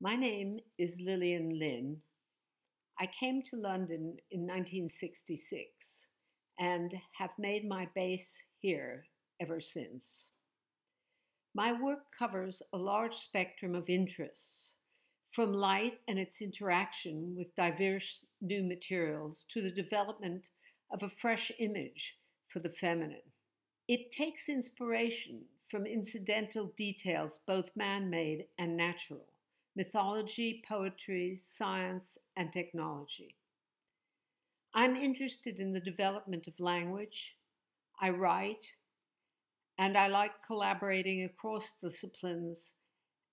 My name is Liliane Lijn. I came to London in 1966 and have made my base here ever since. My work covers a large spectrum of interests, from light and its interaction with diverse new materials to the development of a fresh image for the feminine. It takes inspiration from incidental details, both man made and natural mythology, poetry, science, and technology. I'm interested in the development of language. I write, and I like collaborating across disciplines,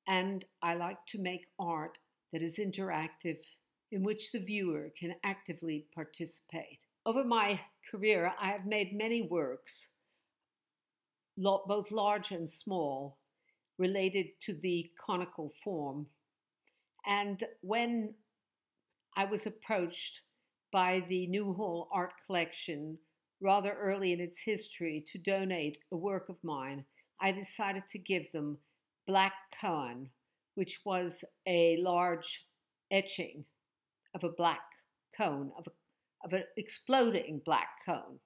and I like to make art that is interactive, in which the viewer can actively participate. Over my career, I have made many works, both large and small, related to the conical form and when I was approached by the New Hall Art Collection rather early in its history to donate a work of mine, I decided to give them Black Koan, which was a large etching of a black cone, of, a, of an exploding black cone.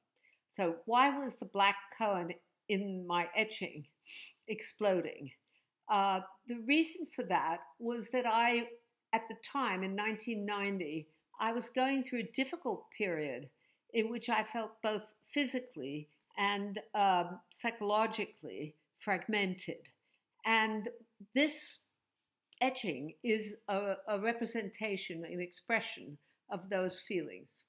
So, why was the black cone in my etching exploding? Uh, the reason for that was that I, at the time in 1990, I was going through a difficult period in which I felt both physically and um, psychologically fragmented. And this etching is a, a representation, an expression of those feelings.